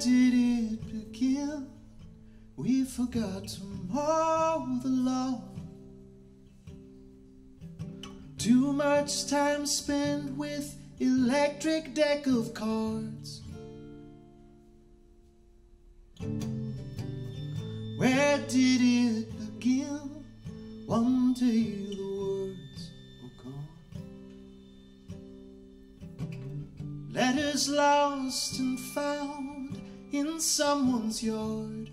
did it begin? We forgot to mow the lawn. Too much time spent with electric deck of cards. Where did it begin? One day the words were gone. Letters lost and found in someone's yard.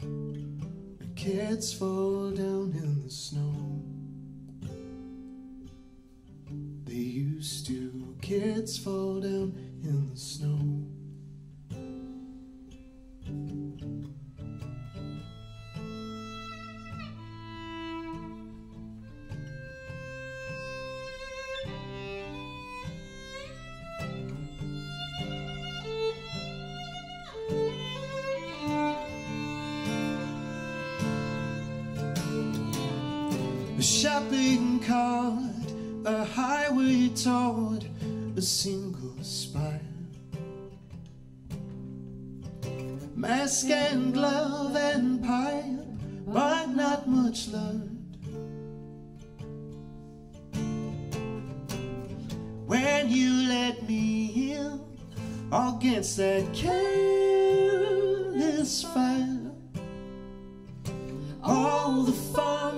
The kids fall down in the snow. They used to. Kids fall down in the snow. A shopping cart, a highway toward a single spire. Mask and glove and pipe, but not much learned. When you let me in against that careless fire. All the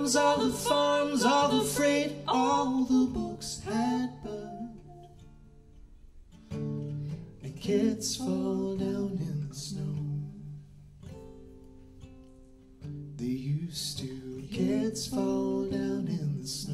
farms, all the farms, all the freight, all the books had burned. The kids fall down in the snow. They used to. Kids fall down in the snow.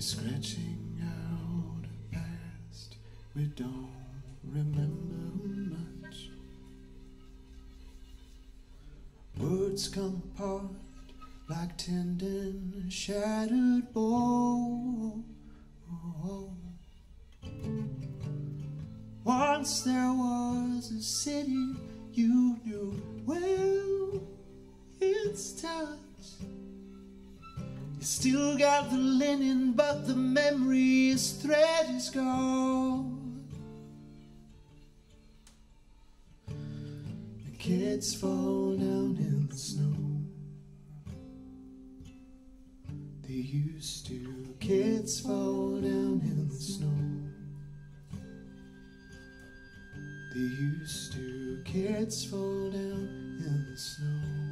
We're scratching out a past we don't remember much. Words come apart like tendon shattered bone. Once there was a city you knew well You still got the linen, but the memory's thread is gone. The kids fall down in the snow. They used to. Kids fall down in the snow. They used to. Kids fall down in the snow.